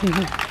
si